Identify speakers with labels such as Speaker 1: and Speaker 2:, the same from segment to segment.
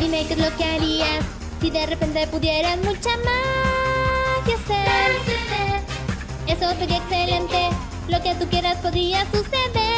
Speaker 1: Dime qué es lo que harías si de repente pudieras mucha magia hacer. Eso sería excelente. Lo que tú quieras podría suceder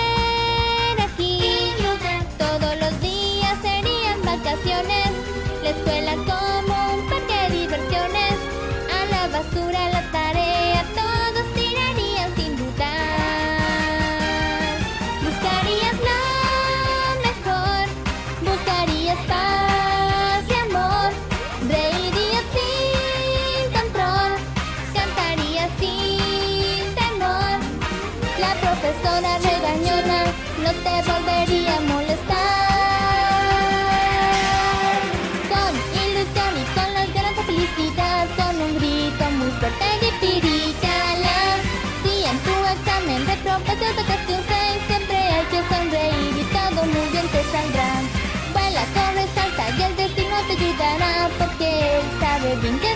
Speaker 1: La profesora regañona no te volvería a molestar. Con ilusión y con las ganas de felicidad, con un grito muy fuerte piricala. Si en tu examen reprobaste o sacaste un 6, siempre hay que sonreír y todo muy bien te saldrá. Vuela, corre, salta y el destino te ayudará porque él sabe bien que